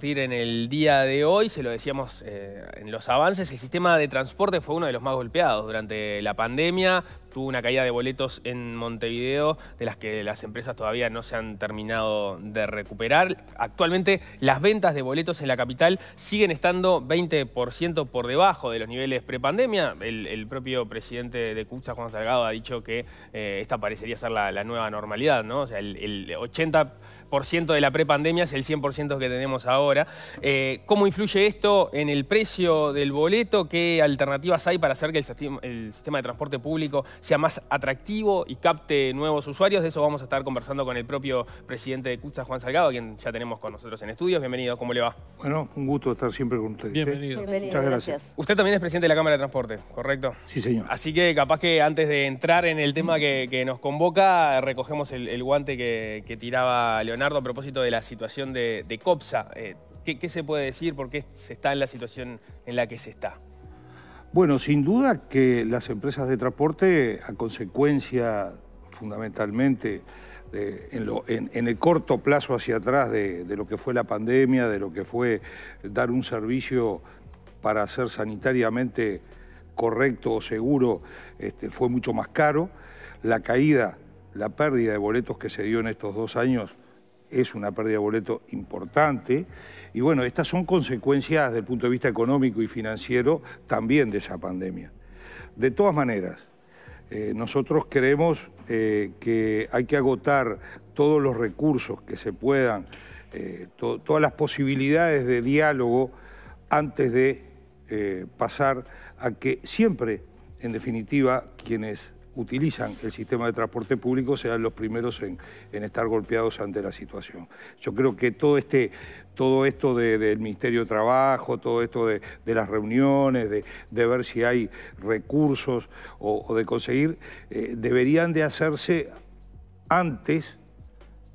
compartir en el día de hoy. Se lo decíamos eh, en los avances, el sistema de transporte fue uno de los más golpeados durante la pandemia. Tuvo una caída de boletos en Montevideo de las que las empresas todavía no se han terminado de recuperar. Actualmente las ventas de boletos en la capital siguen estando 20% por debajo de los niveles prepandemia. El, el propio presidente de CUTSA, Juan Salgado, ha dicho que eh, esta parecería ser la, la, nueva normalidad, ¿no? O sea, el, el 80 de la prepandemia es el 100% que tenemos ahora. Eh, ¿Cómo influye esto en el precio del boleto? ¿Qué alternativas hay para hacer que el sistema, el sistema, de transporte público sea más atractivo y capte nuevos usuarios? De eso vamos a estar conversando con el propio presidente de CUTSA, Juan Salgado, a quien ya tenemos con nosotros en estudios. Bienvenido, ¿cómo le va? Bueno, un gusto estar siempre con ustedes. Bienvenido. Bienvenido Muchas gracias. gracias. Usted también es presidente de la Cámara de Transporte, ¿correcto? Sí, señor. Así que capaz que antes de entrar en el tema que, que nos convoca, recogemos el, el guante que, que tiraba Leonardo Leonardo, a propósito de la situación de, COPSA. Eh, ¿qué, ¿qué, se puede decir? ¿Por qué se está en la situación en la que se está? Bueno, sin duda que las empresas de transporte, a consecuencia fundamentalmente de, en, el corto plazo hacia atrás de, de, lo que fue la pandemia, de lo que fue dar un servicio para ser sanitariamente correcto o seguro, este, fue mucho más caro. La caída, la pérdida de boletos que se dio en estos dos años es una pérdida de boleto importante. Y bueno, estas son consecuencias desde el punto de vista económico y financiero también de esa pandemia. De todas maneras, eh, nosotros creemos eh, que hay que agotar todos los recursos que se puedan, eh, to todas las posibilidades de diálogo antes de pasar a que siempre, en definitiva, quienes utilizan el sistema de transporte público sean los primeros en, en estar golpeados ante la situación. Yo creo que todo, este, todo esto de, del Ministerio de Trabajo, todo esto de, de las reuniones, de, de, ver si hay recursos o, o de conseguir, eh, deberían de hacerse antes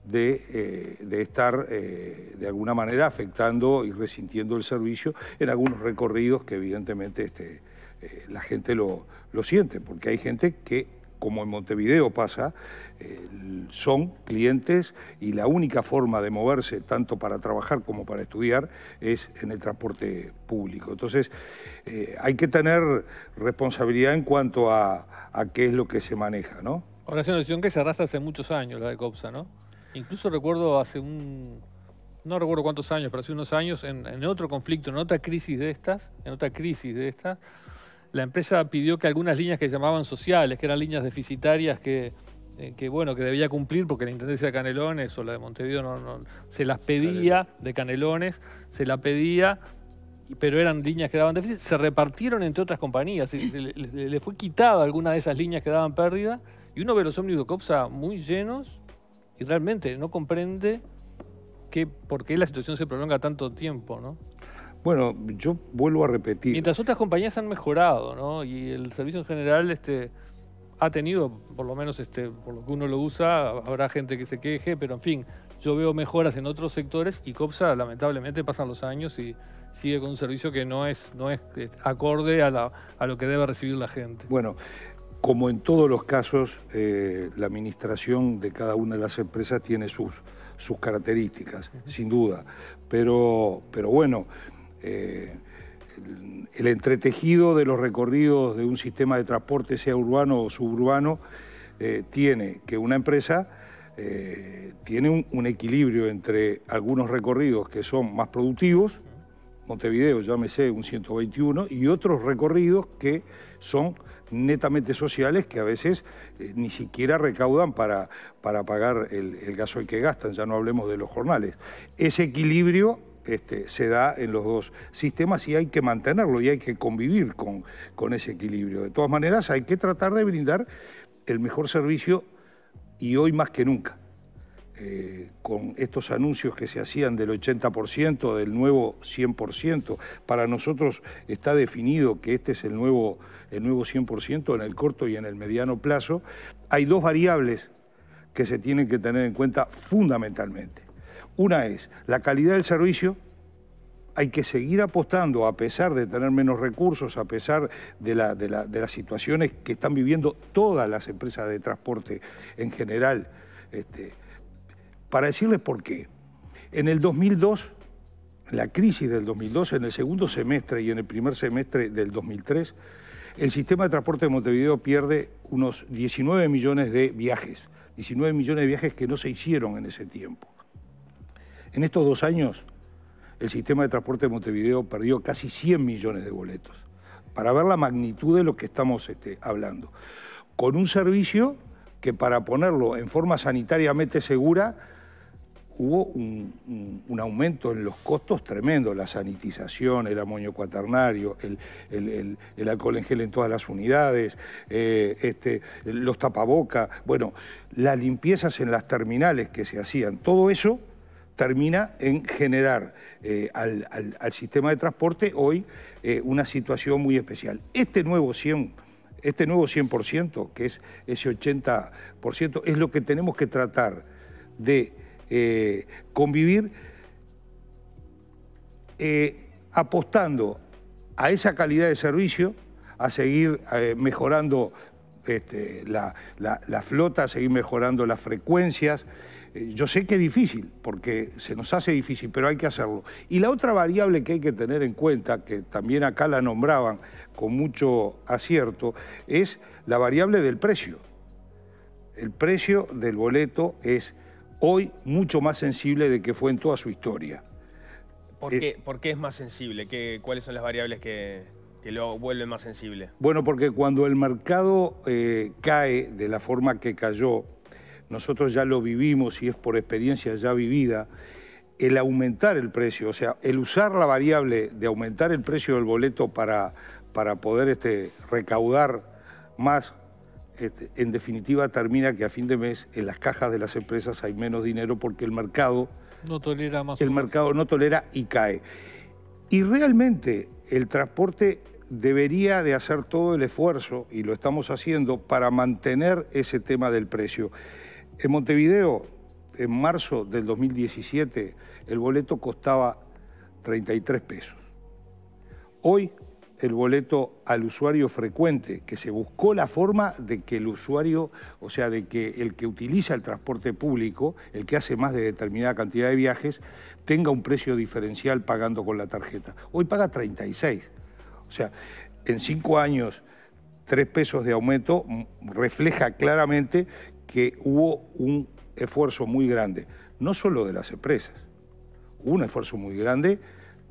de, eh, de, estar eh, de alguna manera afectando y resintiendo el servicio en algunos recorridos que evidentemente este, eh, la gente lo, lo, siente, porque hay gente que, como en Montevideo pasa, eh, son clientes y la única forma de moverse, tanto para trabajar como para estudiar, es en el transporte público. Entonces, eh, hay que tener responsabilidad en cuanto a, a, qué es lo que se maneja, ¿no? Ahora es una decisión que se arrastra hace muchos años, la de COPSA, ¿no? Incluso recuerdo hace un, no recuerdo cuántos años, pero hace unos años, en, en, otro conflicto, en otra crisis de estas, en otra crisis de estas, la empresa pidió que algunas líneas que llamaban sociales, que eran líneas deficitarias que, eh, que bueno, que debía cumplir porque la Intendencia de Canelones o la de Montevideo no, no, se las pedía de Canelones, se la pedía, pero eran líneas que daban déficit, se repartieron entre otras compañías, le, le, le fue quitada alguna de esas líneas que daban pérdida y uno ve los ómnibus de COPSA muy llenos y realmente no comprende que, por qué la situación se prolonga tanto tiempo, ¿no? Bueno, yo vuelvo a repetir. Mientras otras compañías han mejorado, ¿no? Y el servicio en general este, ha tenido, por lo menos este, por lo que uno lo usa, habrá gente que se queje, pero en fin, yo veo mejoras en otros sectores y COPSA lamentablemente pasan los años y sigue con un servicio que no es, no es acorde a, la, a lo que debe recibir la gente. Bueno, como en todos los casos, eh, la administración de cada una de las empresas tiene sus, sus características, uh -huh. sin duda. Pero, pero bueno, eh, el, entretejido de los recorridos de un sistema de transporte, sea urbano o suburbano, eh, tiene que una empresa eh, tiene un, equilibrio entre algunos recorridos que son más productivos, Montevideo, llámese un 121, y otros recorridos que son netamente sociales que a veces ni siquiera recaudan para, para pagar el, el, gasoil que gastan, ya no hablemos de los jornales. Ese equilibrio este, se da en los dos sistemas y hay que mantenerlo y hay que convivir con, con ese equilibrio. De todas maneras, hay que tratar de brindar el mejor servicio y hoy más que nunca. Eh, con estos anuncios que se hacían del 80%, del nuevo 100%, para nosotros está definido que este es el nuevo, el nuevo 100% en el corto y en el mediano plazo. Hay dos variables que se tienen que tener en cuenta fundamentalmente. Una es la calidad del servicio, hay que seguir apostando a pesar de tener menos recursos, a pesar de, la, de, la, de las situaciones que están viviendo todas las empresas de transporte en general. Este, para decirles por qué. En el 2002 la crisis del 2002, en el segundo semestre y en el primer semestre del 2003, el sistema de transporte de Montevideo pierde unos 19 millones de viajes, 19 millones de viajes que no se hicieron en ese tiempo. En estos dos años, el sistema de transporte de Montevideo perdió casi 100 millones de boletos, para ver la magnitud de lo que estamos este, hablando, con un servicio que para ponerlo en forma sanitariamente segura, hubo un, aumento en los costos tremendo, la sanitización, el amonio cuaternario, el, alcohol en gel en todas las unidades, eh, este, los tapabocas, bueno, las limpiezas en las terminales que se hacían, todo eso termina en generar eh, al, sistema de transporte hoy eh, una situación muy especial. Este nuevo 100%, este nuevo 100%, que es ese 80%, es lo que tenemos que tratar de eh, convivir apostando a esa calidad de servicio, a seguir mejorando este, la, la, flota, a seguir mejorando las frecuencias, yo sé que es difícil, porque se nos hace difícil, pero hay que hacerlo. Y la otra variable que hay que tener en cuenta, que también acá la nombraban con mucho acierto, es la variable del precio. El precio del boleto es hoy mucho más sensible de que fue en toda su historia. ¿Por, eh, qué, es más sensible? ¿Cuáles son las variables que, lo vuelven más sensible? Bueno, porque cuando el mercado eh, cae de la forma que cayó, nosotros ya lo vivimos y es por experiencia ya vivida, el aumentar el precio, o sea, el usar la variable de aumentar el precio del boleto para, para poder este, recaudar más, este, en definitiva termina que a fin de mes en las cajas de las empresas hay menos dinero porque el mercado no tolera más. El mercado no tolera y cae. Y realmente el transporte debería de hacer todo el esfuerzo, y lo estamos haciendo, para mantener ese tema del precio. En Montevideo, en marzo del 2017, el boleto costaba 33 pesos. Hoy el boleto al usuario frecuente, que se buscó la forma de que el usuario, o sea, de que el que utiliza el transporte público, el que hace más de determinada cantidad de viajes, tenga un precio diferencial pagando con la tarjeta. Hoy paga 36. O sea, en cinco años, tres pesos de aumento refleja claramente que hubo un esfuerzo muy grande, no solo de las empresas, hubo un esfuerzo muy grande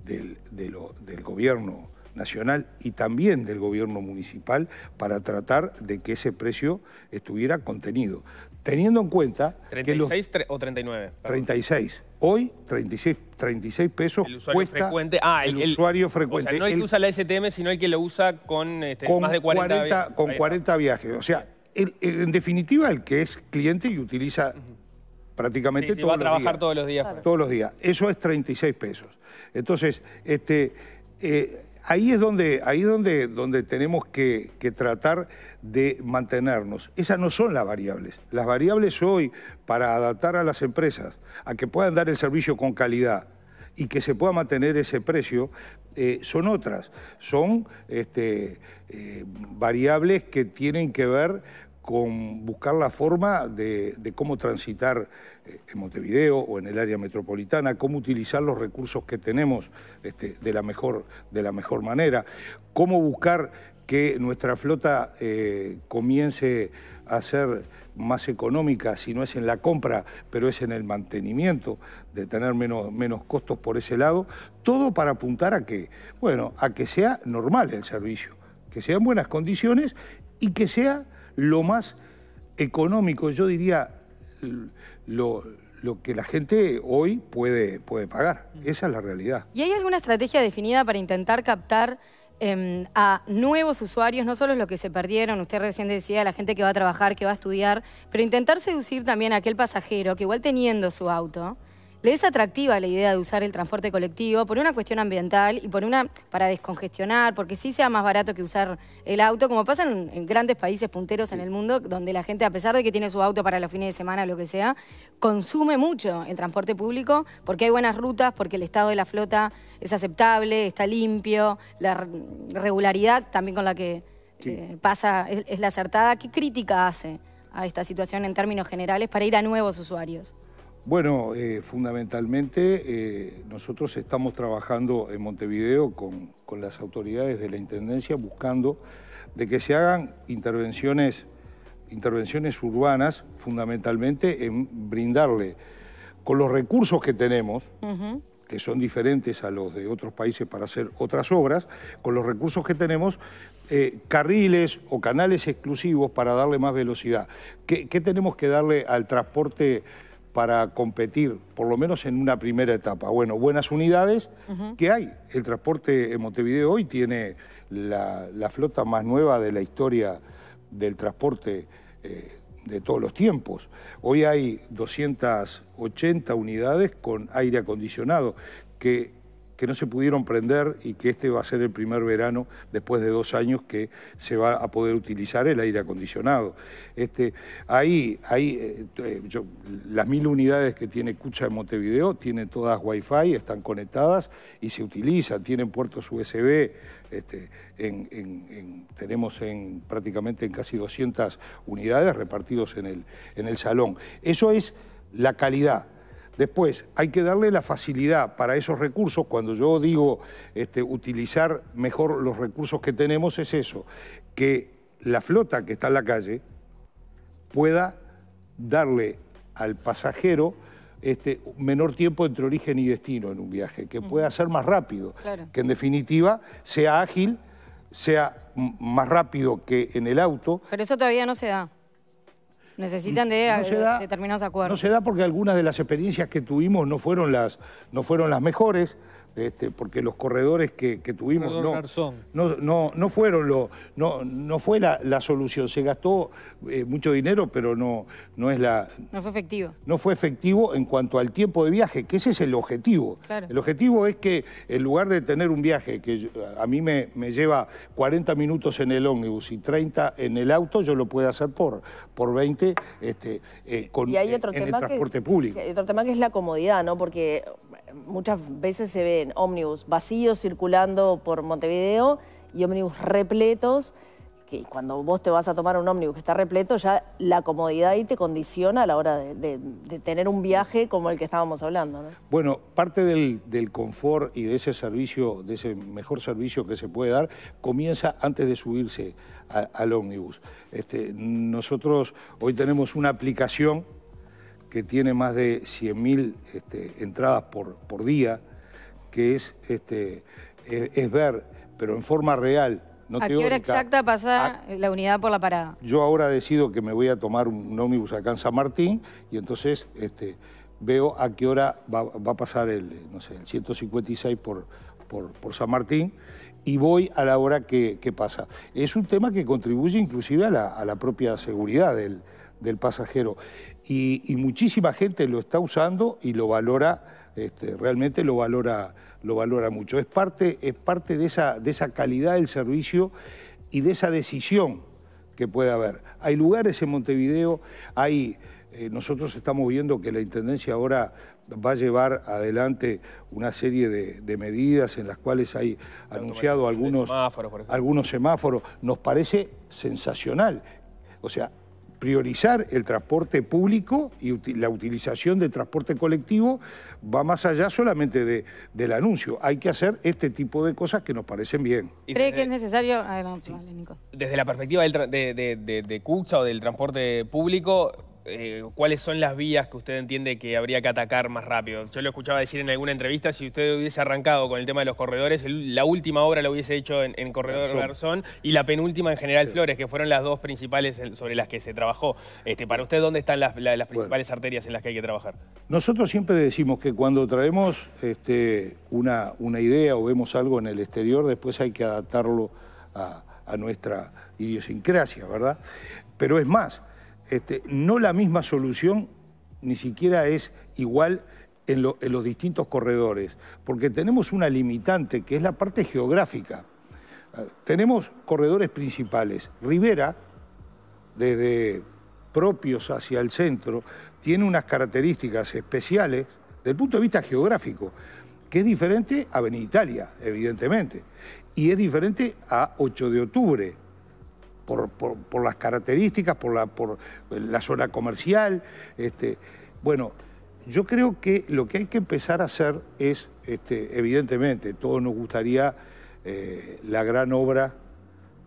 del, del gobierno nacional y también del gobierno municipal para tratar de que ese precio estuviera contenido. Teniendo en cuenta... ¿36 o 39? 36. Hoy 36, 36 pesos el usuario frecuente. Ah, el, usuario frecuente. O sea, no el que usa la STM, sino el que lo usa con, este, más de 40, Con 40 viajes. O sea, en definitiva, el que es cliente y utiliza prácticamente todo va a trabajar todos los días. Todos los días. Eso es 36 pesos. Entonces, este, eh, ahí es donde, ahí donde, donde tenemos que, que, tratar de mantenernos. Esas no son las variables. Las variables hoy, para adaptar a las empresas a que puedan dar el servicio con calidad, y que se pueda mantener ese precio, eh, son otras. Son este, eh, variables que tienen que ver con buscar la forma de, cómo transitar eh, en Montevideo o en el área metropolitana, cómo utilizar los recursos que tenemos este, de, la mejor, de la mejor manera, cómo buscar que nuestra flota eh, comience a ser más económica, si no es en la compra, pero es en el mantenimiento, de tener menos, menos costos por ese lado, todo para apuntar a que, bueno, a que sea normal el servicio, que sea en buenas condiciones y que sea lo más económico, yo diría, lo, que la gente hoy puede, puede pagar. Esa es la realidad. ¿Y hay alguna estrategia definida para intentar captar em, a nuevos usuarios, no solo los que se perdieron, usted recién decía, la gente que va a trabajar, que va a estudiar, pero intentar seducir también a aquel pasajero que igual teniendo su auto, le es atractiva la idea de usar el transporte colectivo por una cuestión ambiental y por una para descongestionar, porque sí sea más barato que usar el auto, como pasa en, grandes países punteros en el mundo, donde la gente, a pesar de que tiene su auto para los fines de semana, lo que sea, consume mucho el transporte público porque hay buenas rutas, porque el estado de la flota es aceptable, está limpio, la regularidad también con la que eh, pasa es la acertada. ¿Qué crítica hace a esta situación en términos generales para ir a nuevos usuarios? Bueno, eh, fundamentalmente eh, nosotros estamos trabajando en Montevideo con, las autoridades de la Intendencia buscando de que se hagan intervenciones, intervenciones urbanas, fundamentalmente en brindarle con los recursos que tenemos, que son diferentes a los de otros países para hacer otras obras, con los recursos que tenemos, eh, carriles o canales exclusivos para darle más velocidad. ¿Qué, tenemos que darle al transporte para competir, por lo menos en una primera etapa? Bueno, buenas unidades que hay. El transporte en Montevideo hoy tiene la, flota más nueva de la historia del transporte. Eh, de todos los tiempos. Hoy hay 280 unidades con aire acondicionado que, que, no se pudieron prender y que este va a ser el primer verano después de dos años que se va a poder utilizar el aire acondicionado. Este, ahí, ahí eh, eh, las mil unidades que tiene Cucha en Montevideo tienen todas Wi-Fi, están conectadas y se utilizan, tienen puertos USB este, tenemos en, prácticamente en casi 200 unidades repartidos en el, en el salón. Eso es la calidad. Después, hay que darle la facilidad para esos recursos. Cuando yo digo este, utilizar mejor los recursos que tenemos, es eso, que la flota que está en la calle pueda darle al pasajero este, menor tiempo entre origen y destino en un viaje, que pueda ser más rápido, que en definitiva sea ágil, sea más rápido que en el auto. Pero eso todavía no se da. Necesitan de determinados acuerdos. No se da porque algunas de las experiencias que tuvimos no fueron las, no fueron las mejores. Este, porque los corredores que, tuvimos no, no, no, fueron lo, no, no fue la, solución. Se gastó eh, mucho dinero, pero no, no es la. No fue efectivo. No fue efectivo en cuanto al tiempo de viaje, que ese es el objetivo. El objetivo es que en lugar de tener un viaje que a mí me, lleva 40 minutos en el ómnibus y 30 en el auto, yo lo puedo hacer por, por 20 este, eh, con, y hay otro en tema el transporte público. Hay otro tema que es la comodidad, ¿no? Porque muchas veces se ven ómnibus vacíos circulando por Montevideo y ómnibus repletos, que cuando vos te vas a tomar un ómnibus que está repleto, ya la comodidad ahí te condiciona a la hora de, tener un viaje como el que estábamos hablando. Bueno, parte del, confort y de ese servicio, de ese mejor servicio que se puede dar, comienza antes de subirse al ómnibus. Este, nosotros hoy tenemos una aplicación que tiene más de 100.000 este, entradas por, por día, que es, este, es, ver, pero en forma real, no ¿A qué hora exacta pasa la unidad por la parada? Yo ahora decido que me voy a tomar un, ómnibus acá en San Martín y entonces este, veo a qué hora va, a pasar el, no sé, el 156 por, por, San Martín y voy a la hora que, pasa. Es un tema que contribuye inclusive a la, a la propia seguridad del, del pasajero y, muchísima gente lo está usando y lo valora, este, realmente lo valora, lo valora mucho. Es parte, es parte de, esa, de esa calidad del servicio y de esa decisión que puede haber. Hay lugares en Montevideo, hay, eh, nosotros estamos viendo que la Intendencia ahora va a llevar adelante una serie de, medidas en las cuales hay anunciado algunos algunos semáforos. Nos parece sensacional. O sea, priorizar el transporte público y la utilización del transporte colectivo va más allá solamente de, del anuncio. Hay que hacer este tipo de cosas que nos parecen bien. ¿Cree que es necesario? Desde la perspectiva de, de, de CUCSA o del transporte público, eh, cuáles son las vías que usted entiende que habría que atacar más rápido. Yo lo escuchaba decir en alguna entrevista, si usted hubiese arrancado con el tema de los corredores, la última obra lo hubiese hecho en, Corredor Garzón y la penúltima en General Flores, que fueron las dos principales sobre las que se trabajó. Este, para usted, ¿dónde están las, principales arterias en las que hay que trabajar? Nosotros siempre decimos que cuando traemos este, una, una idea o vemos algo en el exterior, después hay que adaptarlo a, a nuestra idiosincrasia, ¿verdad? Pero es más, este, no la misma solución ni siquiera es igual en, los distintos corredores, porque tenemos una limitante que es la parte geográfica. Ah, tenemos corredores principales. Rivera, desde propios hacia el centro, tiene unas características especiales desde el punto de vista geográfico, que es diferente a Avenida Italia, evidentemente, y es diferente a 8 de octubre, por, las características, por la, por la zona comercial. Este, bueno, yo creo que lo que hay que empezar a hacer es, este, evidentemente, todos nos gustaría eh, la gran obra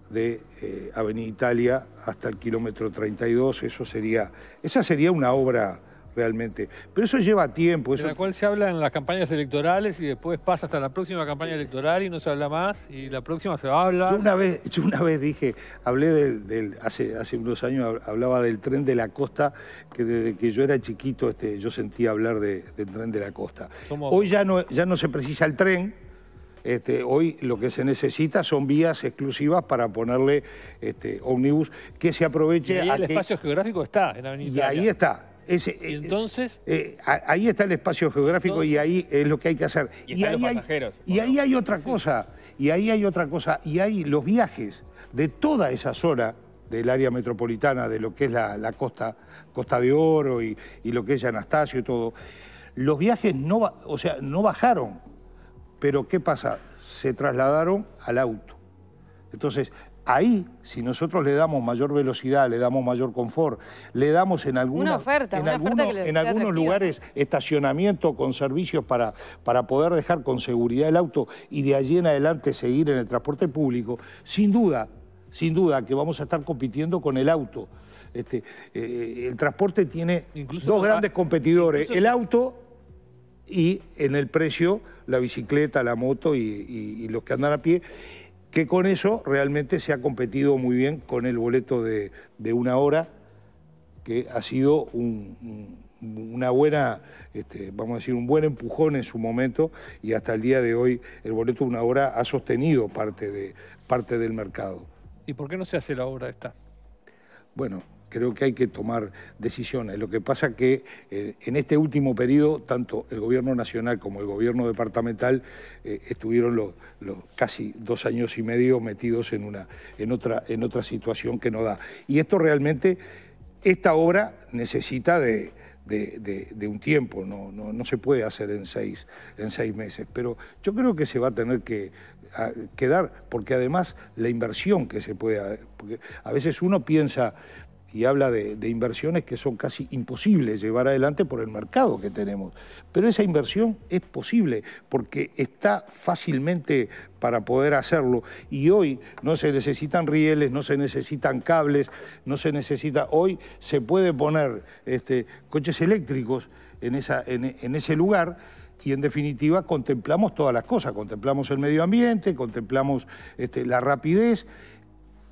de eh, Avenida Italia hasta el kilómetro 32, eso sería, esa sería una obra realmente. Pero eso lleva tiempo. Eso... De la cual se habla en las campañas electorales y después pasa hasta la próxima campaña electoral y no se habla más y la próxima se va a hablar. Yo una vez, yo una vez dije, hablé del, hace, hace unos años hablaba del tren de la costa, que desde que yo era chiquito este, yo sentía hablar del tren de la costa. Hoy ya no, ya no se precisa el tren, este, hoy lo que se necesita son vías exclusivas para ponerle este, ómnibus que se aproveche. Y ahí el espacio geográfico está en Avenida. Y ahí está. ¿Y entonces? Eh, ahí está el espacio geográfico y ahí es lo que hay que hacer. Y, ahí los pasajeros. Hay, y ahí hay otra cosa. Y ahí hay otra cosa. Y hay los viajes de toda esa zona del área metropolitana, de lo que es la, costa, costa de Oro y, y, lo que es Anastasio y todo. Los viajes no, o sea, no bajaron pero ¿qué pasa? Se trasladaron al auto. Entonces, ahí, si nosotros le damos mayor velocidad, le damos mayor confort, le damos en, alguna, oferta, en, en algunos lugares estacionamiento con servicios para, para poder dejar con seguridad el auto y de allí en adelante seguir en el transporte público, sin duda, sin duda que vamos a estar compitiendo con el auto. Este, eh, el transporte tiene dos grandes competidores, el auto y en el precio la bicicleta, la moto y, los que andan a pie, que con eso realmente se ha competido muy bien con el boleto de, una hora, que ha sido una buena, este, vamos a decir, un buen empujón en su momento y hasta el día de hoy el boleto de una hora ha sostenido parte, de, parte del mercado. ¿Y por qué no se hace la obra esta? Bueno, creo que hay que tomar decisiones. Lo que pasa que eh, en este último periodo, tanto el gobierno nacional como el gobierno departamental eh, estuvieron los, casi dos años y medio metidos en, una, en, otra, en otra situación que no da. Y esto realmente, esta obra necesita de, un tiempo, no, no, se puede hacer en seis, en seis meses, pero yo creo que se va a tener que quedar, porque además la inversión que se puede, porque a veces uno piensa, y habla de, inversiones que son casi imposibles llevar adelante por el mercado que tenemos. Pero esa inversión es posible porque está fácilmente para poder hacerlo. Y hoy no se necesitan rieles, no se necesitan cables, no se necesita. Hoy se puede poner este, coches eléctricos en, ese lugar y en definitiva contemplamos todas las cosas, contemplamos el medio ambiente, contemplamos este, la rapidez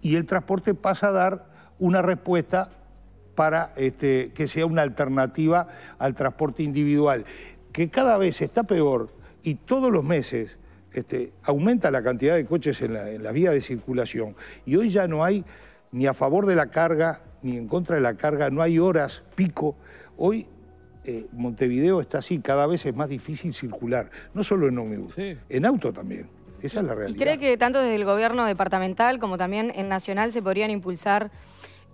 y el transporte pasa a dar una respuesta para este, que sea una alternativa al transporte individual, que cada vez está peor y todos los meses este, aumenta la cantidad de coches en la, en vía de circulación y hoy ya no hay ni a favor de la carga ni en contra de la carga, no hay horas pico. Hoy eh, Montevideo está así, cada vez es más difícil circular, no solo en ómnibus, en auto también. Esa es la realidad. ¿Y cree que tanto desde el gobierno departamental como también el nacional se podrían impulsar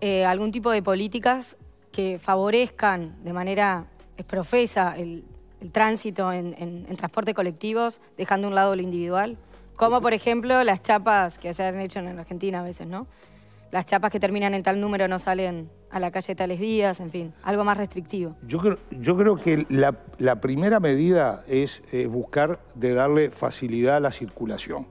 eh, algún tipo de políticas que favorezcan de manera profesa el, tránsito en, transporte colectivos, dejando a un lado lo individual? Como por ejemplo las chapas que se han hecho en Argentina a veces, ¿no? Las chapas que terminan en tal número no salen a la calle tales días, en fin, algo más restrictivo. Yo creo, yo creo que la, primera medida es buscar de darle facilidad a la circulación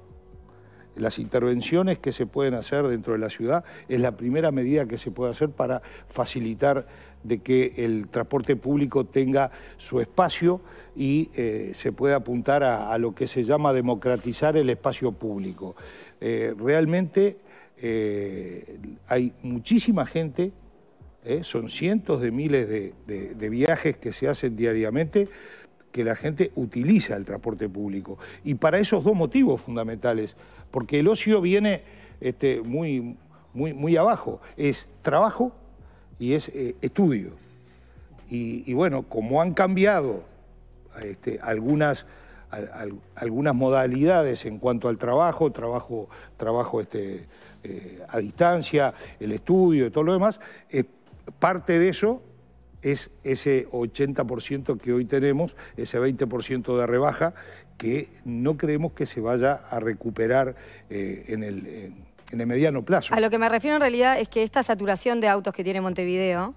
las intervenciones que se pueden hacer dentro de la ciudad es la primera medida que se puede hacer para facilitar de que el transporte público tenga su espacio y eh, se pueda apuntar a, lo que se llama democratizar el espacio público. Eh, realmente eh, hay muchísima gente, son cientos de miles de viajes que se hacen diariamente que la gente utiliza el transporte público. Y para esos dos motivos fundamentales, porque el ocio viene este, muy, muy, muy abajo, es trabajo y es eh, estudio. Y, bueno, como han cambiado este, algunas, algunas modalidades en cuanto al trabajo, trabajo, trabajo este, eh, a distancia, el estudio y todo lo demás, eh, parte de eso es ese 80% que hoy tenemos, ese 20% de rebaja, que no creemos que se vaya a recuperar eh, en, el, mediano plazo. A lo que me refiero en realidad es que esta saturación de autos que tiene Montevideo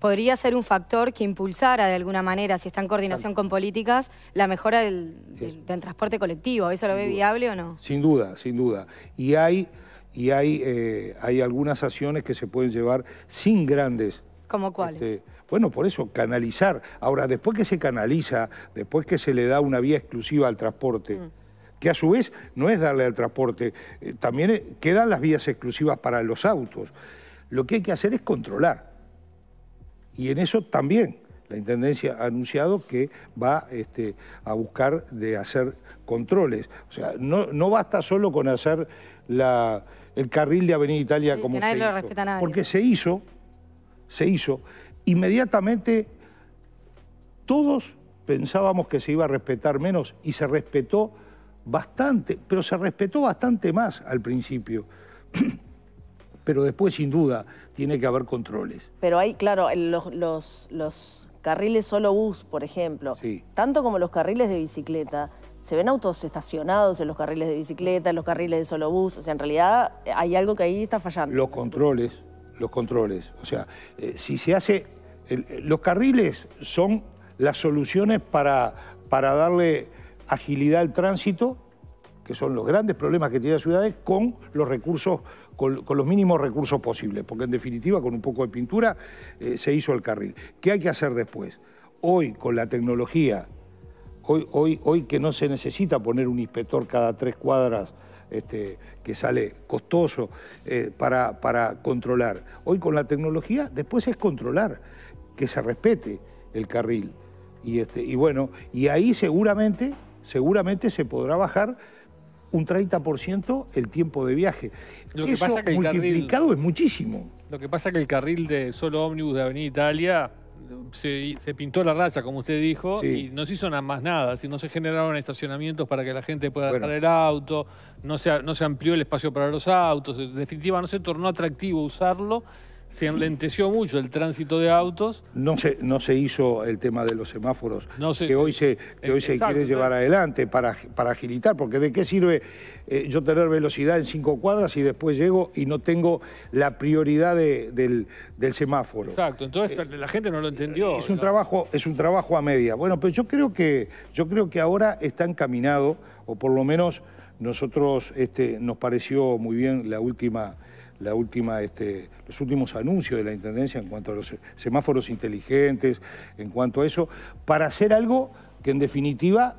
podría ser un factor que impulsara de alguna manera, si está en coordinación con políticas, la mejora del, del- del transporte colectivo. ¿Eso lo ve viable o no? Sin duda, sin duda. Y hay, y hay, eh, hay algunas acciones que se pueden llevar sin grandes ¿Como cuáles? Este, bueno, por eso, canalizar. Ahora, después que se canaliza, después que se le da una vía exclusiva al transporte, que a su vez no es darle al transporte, eh, también eh, quedan las vías exclusivas para los autos. Lo que hay que hacer es controlar. Y en eso también la Intendencia ha anunciado que va este, a buscar de hacer controles. O sea, no, no basta solo con hacer la- el carril de Avenida Italia Sí, como que nadie se lo hizo. respeta a nadie. Porque se hizo, se hizo, inmediatamente todos pensábamos que se iba a respetar menos y se respetó bastante, pero se respetó bastante más al principio. Pero después, sin duda, tiene que haber controles. Pero hay, claro, los, los- los carriles solo bus, por ejemplo, Sí. tanto como los carriles de bicicleta, se ven autos estacionados en los carriles de bicicleta, en los carriles de solo bus. O sea, en realidad eh, hay algo que ahí está fallando. Los controles, los controles. O sea, eh, si se hace... los carriles son las soluciones para, para darle agilidad al tránsito, que son los grandes problemas que tiene las ciudades, con los recursos, con, con los mínimos recursos posibles. Porque en definitiva, con un poco de pintura, eh, se hizo el carril. ¿Qué hay que hacer después? Hoy, con la tecnología, Hoy, hoy, hoy que no se necesita poner un inspector cada tres cuadras este, que sale costoso eh, para, para controlar. Hoy con la tecnología después es controlar, que se respete el carril. Y, este, y bueno, y ahí seguramente, seguramente se podrá bajar un 30% el tiempo de viaje. Lo que Eso pasa que el carril- multiplicado es muchísimo. Lo que pasa es que el carril de solo ómnibus de Avenida Italia se, se pintó la raya, como usted dijo, Sí. y no se hizo nada más nada. Si no se generaron estacionamientos para que la gente pueda Bueno. dejar el auto, no se, no se amplió el espacio para los autos, en definitiva no se tornó atractivo usarlo, se enlenteció mucho el tránsito de autos. No se, no se hizo el tema de los semáforos No se- que hoy se, que hoy se quiere llevar adelante para, para agilitar, porque ¿de qué sirve eh, yo tener velocidad en cinco cuadras y después llego y no tengo la prioridad de- del, del semáforo? Exacto, entonces la gente no lo entendió. Es un ¿no? trabajo, es un trabajo a media. Bueno, pero yo creo que, yo creo que ahora está encaminado, o por lo menos nosotros este, nos pareció muy bien la última, la última, este, los últimos anuncios de la Intendencia en cuanto a los semáforos inteligentes, en cuanto a eso, para hacer algo que en definitiva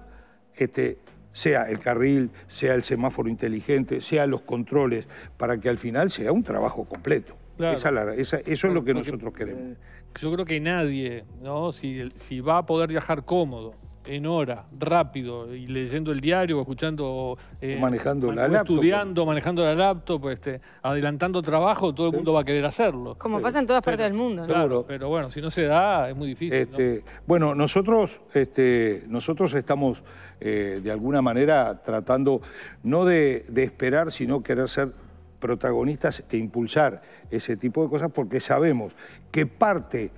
este, sea el carril, sea el semáforo inteligente, sea los controles, para que al final sea un trabajo completo. Claro. Esa la- esa- eso es lo que nosotros queremos. eh, Yo creo que nadie, ¿no? Si, si va a poder viajar cómodo, en hora, rápido, y leyendo el diario, o escuchando. eh, manejando la laptop. Estudiando, manejando la laptop, este, adelantando trabajo, todo el mundo va a querer hacerlo. Como pasa en todas partes del mundo. ¿no? Claro, pero bueno, si no se da, es muy difícil. ¿no? Este, Bueno, nosotros, este, nosotros estamos eh, de alguna manera tratando no de, de esperar, sino querer ser protagonistas e impulsar ese tipo de cosas porque sabemos que parte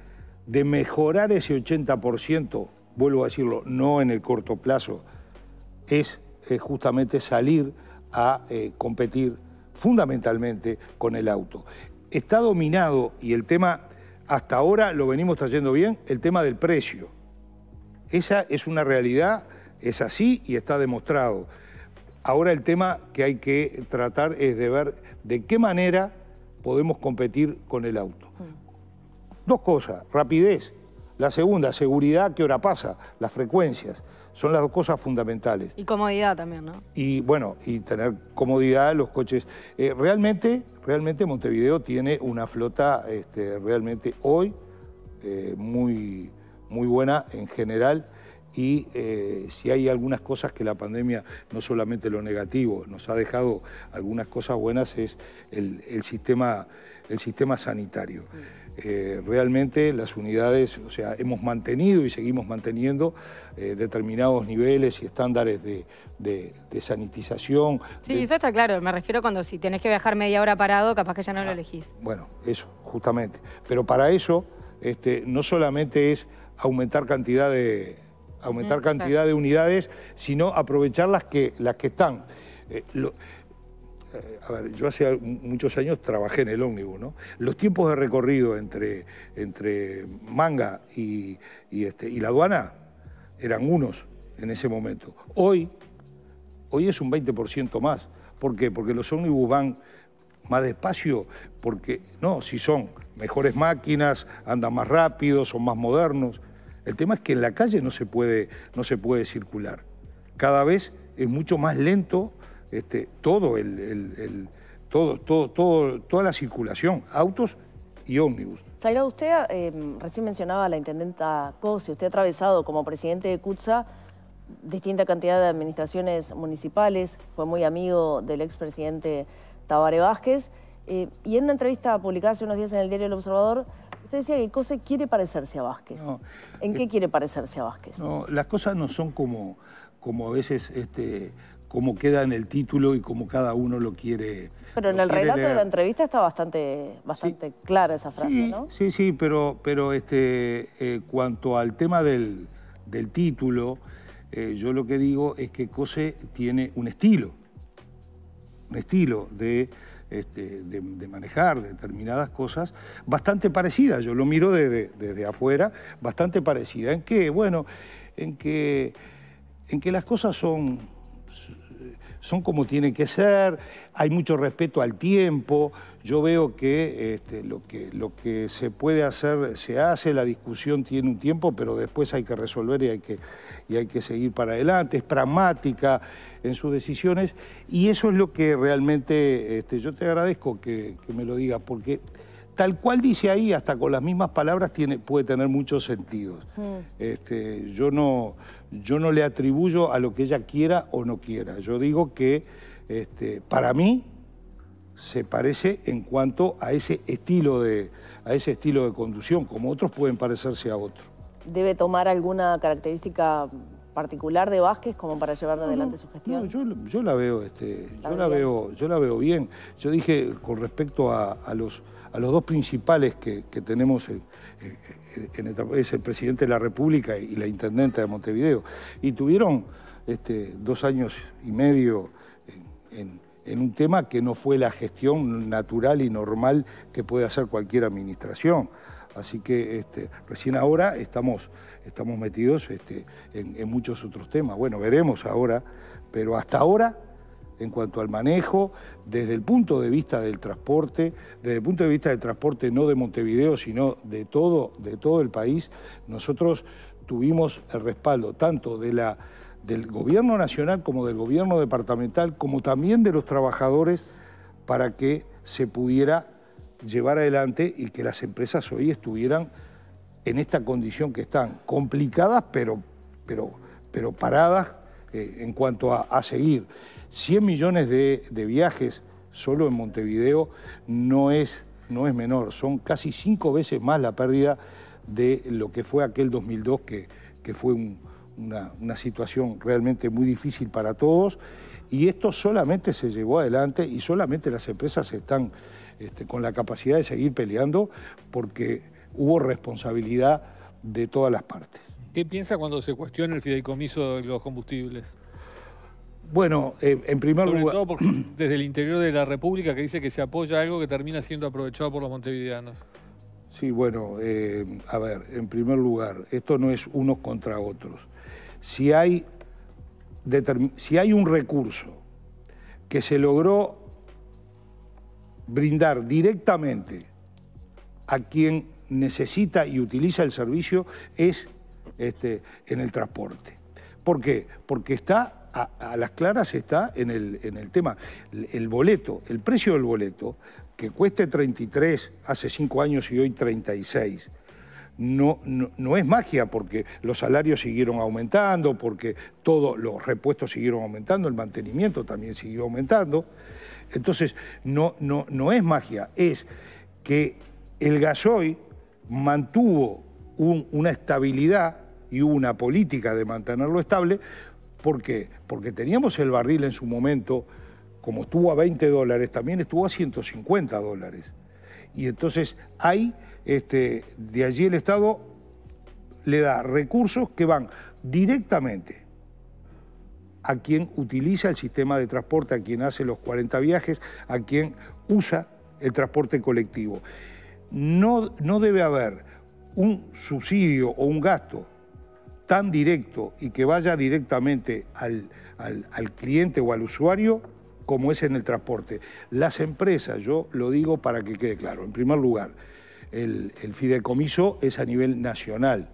de mejorar ese 80%, vuelvo a decirlo, no en el corto plazo, es eh, justamente salir a eh, competir fundamentalmente con el auto. Está dominado, y el tema hasta ahora lo venimos trayendo bien, el tema del precio. Esa es una realidad, es así y está demostrado. Ahora el tema que hay que tratar es de ver de qué manera podemos competir con el auto. Dos cosas, rapidez. La segunda, seguridad, qué hora pasa, las frecuencias. Son las dos cosas fundamentales Y comodidad también, ¿no? y bueno, y tener comodidad los coches. Eh, realmente, realmente Montevideo tiene una flota este, realmente hoy eh, muy, muy buena en general y eh, si hay algunas cosas que la pandemia, no solamente lo negativo, nos ha dejado algunas cosas buenas es el, el sistema, el sistema sanitario. Eh, realmente las unidades, o sea, hemos mantenido y seguimos manteniendo eh, determinados niveles y estándares de, de- de sanitización. Sí, de- eso está claro. Me refiero cuando si tenés que viajar media hora parado, capaz que ya Ah. no lo elegís. Bueno, eso, justamente. Pero para eso este, no solamente es aumentar cantidad de, aumentar cantidad claro. de unidades, sino aprovechar las que, las que están. Eh, lo- eh, a ver, yo hace muchos años trabajé en el ómnibus, ¿no? Los tiempos de recorrido entre, entre Manga y, este, y la aduana eran unos en ese momento. Hoy, hoy es un 20% más. ¿Por qué? Porque los ómnibus van más despacio, porque no, si son mejores máquinas, andan más rápido, son más modernos. El tema es que en la calle no se puede, no se puede circular. Cada vez es mucho más lento este, todo el, todo, todo, todo, toda la circulación, autos y ómnibus. Salgado, usted eh, recién mencionaba a la intendenta Cosi, usted ha atravesado como presidente de CUTSA distinta cantidad de administraciones municipales, fue muy amigo del expresidente Tabaré Vázquez, eh, y en una entrevista publicada hace unos días en el diario El Observador, usted decía que COSE quiere parecerse a Vázquez. ¿En qué quiere parecerse a Vázquez? No, las cosas no son como, como a veces este, como queda en el título y como cada uno lo quiere. Pero en el relato de la entrevista está bastante, bastante clara esa frase, ¿no? Sí, sí, pero, pero este, eh, cuanto al tema del, título, eh, yo lo que digo es que COSE tiene un estilo, un estilo de, este, de, manejar determinadas cosas bastante parecida. Yo lo miro desde, desde afuera, bastante parecida. ¿En qué? Bueno, en que, en que las cosas son son como tienen que ser, hay mucho respeto al tiempo, yo veo que, este, lo que lo que se puede hacer se hace, la discusión tiene un tiempo, pero después hay que resolver y hay que, y hay que seguir para adelante, es pragmática en sus decisiones y eso es lo que realmente este, yo te agradezco que, me lo digas, porque tal cual dice ahí, hasta con las mismas palabras, tiene, puede tener muchos sentidos. Mm. Este, yo no yo no le atribuyo a lo que ella quiera o no quiera. Yo digo que este, para mí se parece en cuanto a ese estilo de a ese estilo de conducción, como otros pueden parecerse a otros. ¿Debe tomar alguna característica particular de Vázquez como para llevar adelante su gestión? yo, la veo, este, yo la veo, yo la veo bien. Yo dije con respecto a, los a los dos principales que, tenemos en, es el presidente de la República y la intendente de Montevideo. Y tuvieron este, dos años y medio en, un tema que no fue la gestión natural y normal que puede hacer cualquier administración. Así que este, recién ahora estamos, estamos metidos este, en muchos otros temas. Bueno, veremos ahora, pero hasta ahora en cuanto al manejo, desde el punto de vista del transporte, desde el punto de vista del transporte no de Montevideo, sino de todo, de todo el país, nosotros tuvimos el respaldo tanto de la, del gobierno nacional como del gobierno departamental, como también de los trabajadores, para que se pudiera llevar adelante y que las empresas hoy estuvieran en esta condición que están, complicadas pero, pero, pero paradas eh, en cuanto a seguir. 100 millones de, viajes solo en Montevideo no es, no es menor, son casi cinco veces más la pérdida de lo que fue aquel 2002, que, que fue una, situación realmente muy difícil para todos, y esto solamente se llevó adelante y solamente las empresas están este, con la capacidad de seguir peleando porque hubo responsabilidad de todas las partes. ¿Qué piensa cuando se cuestiona el fideicomiso de los combustibles? Bueno, eh, en primer Sobre lugar... todo porque desde el interior de la República que dice que se apoya algo que termina siendo aprovechado por los montevideanos. Sí, bueno, eh, a ver, en primer lugar, esto no es unos contra otros. Si hay, si hay un recurso que se logró brindar directamente a quien necesita y utiliza el servicio, es este, en el transporte. ¿Por qué? Porque está a, las claras está en el, en el tema. El, boleto, el precio del boleto, que cueste 33 hace 5 años y hoy 36, no, no, es magia porque los salarios siguieron aumentando, porque todos los repuestos siguieron aumentando, el mantenimiento también siguió aumentando. Entonces, no, no, no es magia, es que el gasoil mantuvo una estabilidad y una política de mantenerlo estable ¿Por qué? Porque teníamos el barril en su momento, como estuvo a 20 dólares, también estuvo a 150 dólares. Y entonces ahí, este, de allí el Estado le da recursos que van directamente a quien utiliza el sistema de transporte, a quien hace los 40 viajes, a quien usa el transporte colectivo. No, no debe haber un subsidio o un gasto tan directo y que vaya directamente al, cliente o al usuario como es en el transporte. Las empresas, yo lo digo para que quede claro, en primer lugar, el, el fideicomiso es a nivel nacional,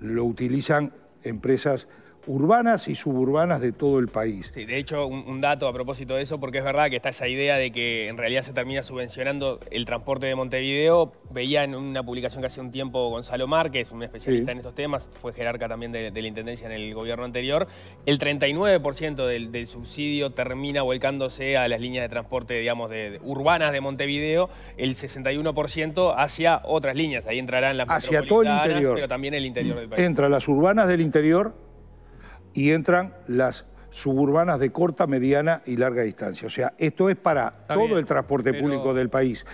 lo utilizan empresas urbanas y suburbanas de todo el país. Sí, de hecho, un, dato a propósito de eso, porque es verdad que está esa idea de que en realidad se termina subvencionando el transporte de Montevideo. Veía en una publicación que hace un tiempo Gonzalo Márquez, un especialista en estos temas, fue jerarca también de, la Intendencia en el gobierno anterior, el 39% del, subsidio termina volcándose a las líneas de transporte, digamos, de, urbanas de Montevideo, el 61% hacia otras líneas. Ahí entrarán las hacia todo el interior. pero también el interior del país. Entra las urbanas del interior y entran las suburbanas de corta, mediana y larga distancia. O sea, esto es para todo el transporte público del país.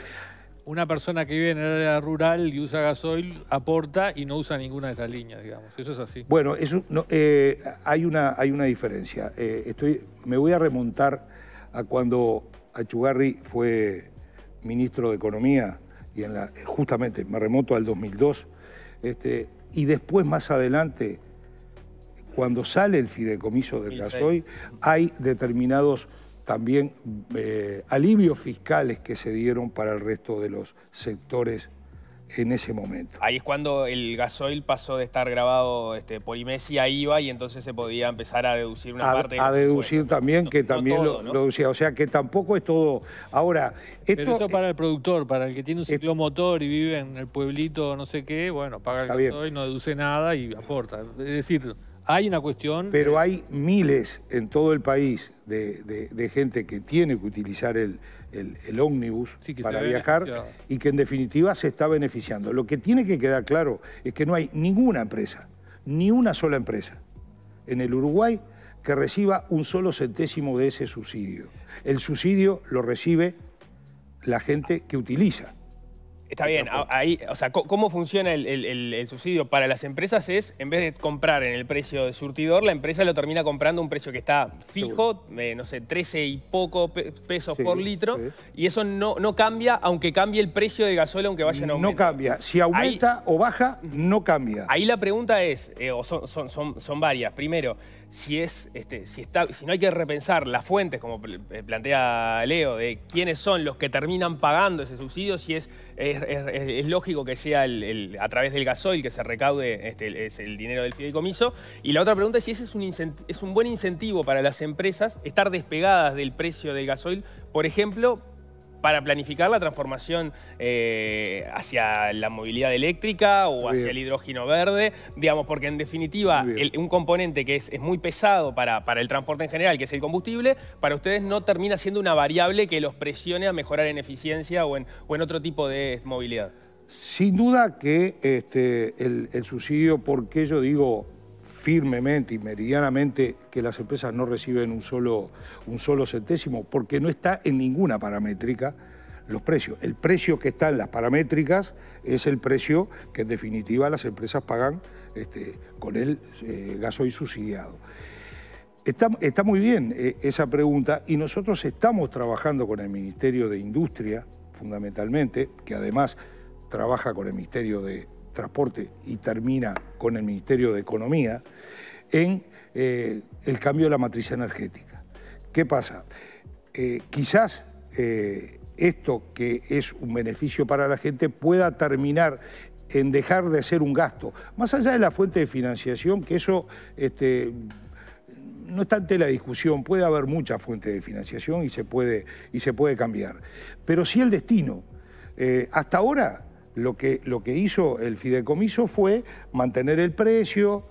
Una persona que vive en el área rural y usa gasoil aporta y no usa ninguna de estas líneas, digamos. Eso es así. Bueno, eso, eh, hay, una, hay una diferencia. Eh, estoy, me voy a remontar a cuando Achugarri fue ministro de Economía y en la, justamente me remonto al 2002. Este, y después, más adelante, cuando sale el fideicomiso del gasoil, hay determinados también eh, alivios fiscales que se dieron para el resto de los sectores en ese momento. Ahí es cuando el gasoil pasó de estar grabado este, por IMESI a IVA y entonces se podía empezar a deducir una parte. A deducir también, que también lo, deducía. O sea que tampoco es todo. Ahora, esto. Pero eso para el productor, para el que tiene un ciclomotor y vive en el pueblito, no sé qué, bueno, paga el gasoil, no deduce nada y aporta. Es decir, hay una cuestión... Pero hay miles en todo el país de, gente que tiene que utilizar el, el, ómnibus para viajar y que en definitiva se está beneficiando. Lo que tiene que quedar claro es que no hay ninguna empresa, ni una sola empresa en el Uruguay que reciba un solo centésimo de ese subsidio. El subsidio lo recibe la gente que utiliza. Está bien, ahí, o sea, ¿cómo funciona el, subsidio para las empresas? Es, en vez de comprar en el precio de surtidor, la empresa lo termina comprando a un precio que está fijo, eh, no sé, 13 y poco pesos por litro, y eso no, no cambia, aunque cambie el precio de gasoil, aunque vaya a aumentar. No cambia, si aumenta o baja, no cambia. Ahí la pregunta es, eh, o son, son, son, son varias, primero, si es, este, si está, si no hay que repensar las fuentes, como eh, plantea Leo, de quiénes son los que terminan pagando ese subsidio, si es, lógico que sea el, a través del gasoil que se recaude este, es el dinero del fideicomiso. Y la otra pregunta es si ese es un, es un buen incentivo para las empresas estar despegadas del precio del gasoil, por ejemplo, para planificar la transformación eh, hacia la movilidad eléctrica o hacia el hidrógeno verde, digamos, porque en definitiva un componente que es, muy pesado para, para, el transporte en general, que es el combustible, para ustedes no termina siendo una variable que los presione a mejorar en eficiencia o en, o en otro tipo de movilidad. Sin duda que este, el, el subsidio, porque yo digo firmemente y meridianamente que las empresas no reciben un solo, un solo centésimo, porque no está en ninguna paramétrica los precios. El precio que está en las paramétricas es el precio que en definitiva las empresas pagan este, con el eh, gasoil subsidiado. Está, está muy bien eh, esa pregunta y nosotros estamos trabajando con el Ministerio de Industria, fundamentalmente, que además trabaja con el Ministerio de Transporte y termina con el Ministerio de Economía en eh, el cambio de la matriz energética. ¿Qué pasa? Eh, quizás eh, esto que es un beneficio para la gente pueda terminar en dejar de ser un gasto, más allá de la fuente de financiación, que eso este, no está ante la discusión, puede haber muchas fuentes de financiación y se puede, y se puede cambiar, pero sí el destino. hasta ahora lo que, lo que hizo el fideicomiso fue mantener el precio,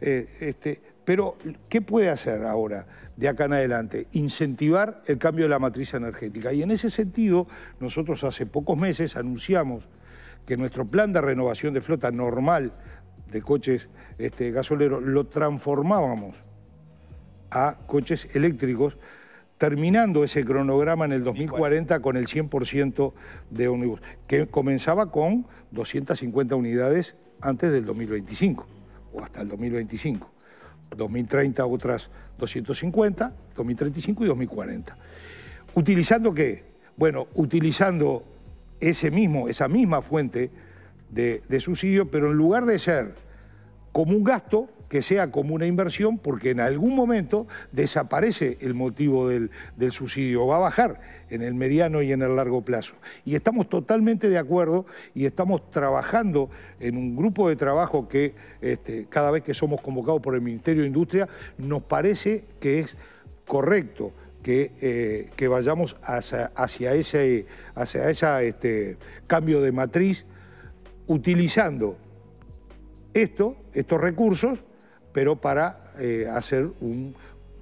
eh, este, pero ¿qué puede hacer ahora de acá en adelante? Incentivar el cambio de la matriz energética. Y en ese sentido, nosotros hace pocos meses anunciamos que nuestro plan de renovación de flota normal de coches este, gasoleros lo transformábamos a coches eléctricos terminando ese cronograma en el 2040 con el 100% de ómnibus, que comenzaba con 250 unidades antes del 2025 o hasta el 2025. 2030 otras 250, 2035 y 2040. ¿Utilizando qué? Bueno, utilizando ese mismo, esa misma fuente de, de subsidio, pero en lugar de ser como un gasto, que sea como una inversión, porque en algún momento desaparece el motivo del, subsidio, va a bajar en el mediano y en el largo plazo. Y estamos totalmente de acuerdo y estamos trabajando en un grupo de trabajo que este, cada vez que somos convocados por el Ministerio de Industria, nos parece que es correcto que, eh, vayamos hacia, ese hacia este, cambio de matriz utilizando esto, estos recursos pero para eh, hacer un,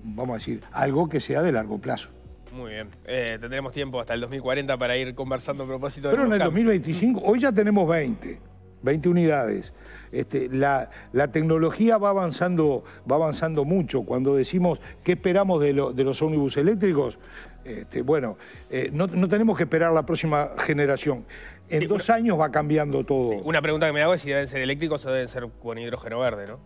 vamos a decir, algo que sea de largo plazo. Muy bien. Eh, tendremos tiempo hasta el 2040 para ir conversando a propósito de Pero en el 2025, hoy ya tenemos 20, 20 unidades. Este, la, tecnología va avanzando, va avanzando mucho. Cuando decimos qué esperamos de, los ómnibus eléctricos, este, bueno, eh, no, tenemos que esperar la próxima generación. En dos años va cambiando todo. una pregunta que me hago es si deben ser eléctricos o deben ser con hidrógeno verde, ¿no?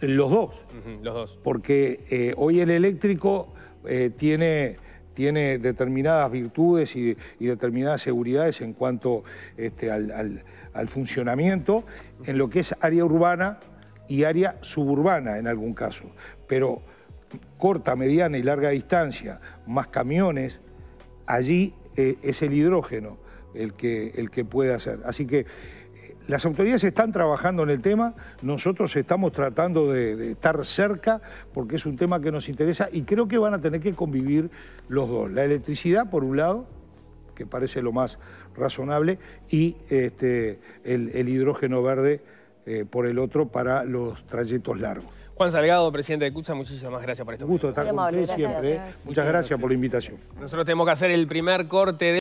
Los dos. los dos. Porque eh, hoy el eléctrico eh, tiene, tiene determinadas virtudes y, determinadas seguridades en cuanto este, al, funcionamiento en lo que es área urbana y área suburbana en algún caso. Pero corta, mediana y larga distancia, más camiones, allí eh, es el hidrógeno el que, el que puede hacer. Así que las autoridades están trabajando en el tema, nosotros estamos tratando de, estar cerca porque es un tema que nos interesa y creo que van a tener que convivir los dos. La electricidad, por un lado, que parece lo más razonable, y este, el, hidrógeno verde eh, por el otro para los trayectos largos. Juan Salgado, presidente de CUTSA, muchísimas gracias por esto. Un gusto estar con usted siempre. ¿eh? Muchas gracias por la invitación. Nosotros tenemos que hacer el primer corte de...